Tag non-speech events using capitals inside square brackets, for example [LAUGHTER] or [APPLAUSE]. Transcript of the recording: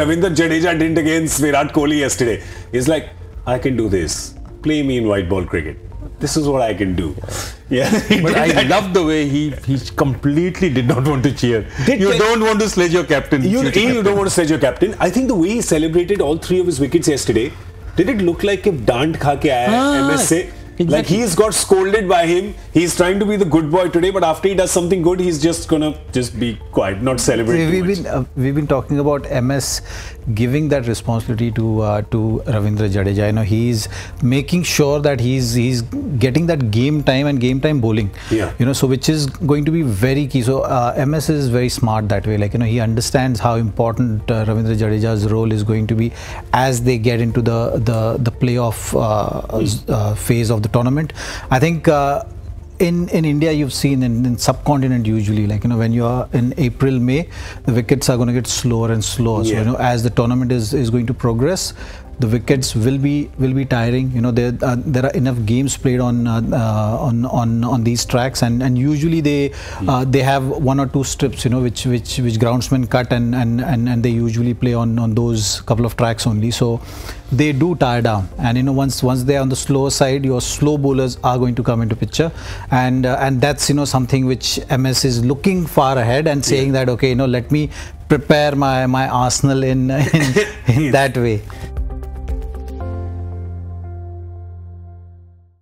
Ravindra Jadeja didn't against Virat Kohli yesterday. He's like, I can do this. Play me in white ball cricket. This is what I can do. [LAUGHS] Yeah. but I love the way he he completely did not want to cheer. Did you don't want to sledge your captain. You, A, you don't want to sledge your captain. I think the way he celebrated all three of his wickets yesterday, did it look like if Dant aaya hai Ah, Se? Like he's got scolded by him. He's trying to be the good boy today, but after he does something good, he's just gonna just be quiet, not celebrate. We've been uh, we've been talking about MS giving that responsibility to uh, to Ravindra Jadeja. You know, he's making sure that he's he's getting that game time and game time bowling. Yeah. You know, so which is going to be very key. So uh, MS is very smart that way. Like you know, he understands how important uh, Ravindra Jadeja's role is going to be as they get into the the the playoff uh, uh, phase of the tournament. I think. Uh, in in India you've seen in, in subcontinent usually like you know when you are in April May the wickets are going to get slower and slower so you know as the tournament is, is going to progress the wickets will be will be tiring. You know there uh, there are enough games played on uh, uh, on on on these tracks. And and usually they uh, they have one or two strips you know which which which groundsmen cut and and and, and they usually play on on those couple of tracks only. So they do tire down. And you know once once they're on the slower side your slow bowlers are going to come into picture. And uh, and that's you know something which ms is looking far ahead and saying that okay you know let me prepare my my arsenal in in, in [LAUGHS] that way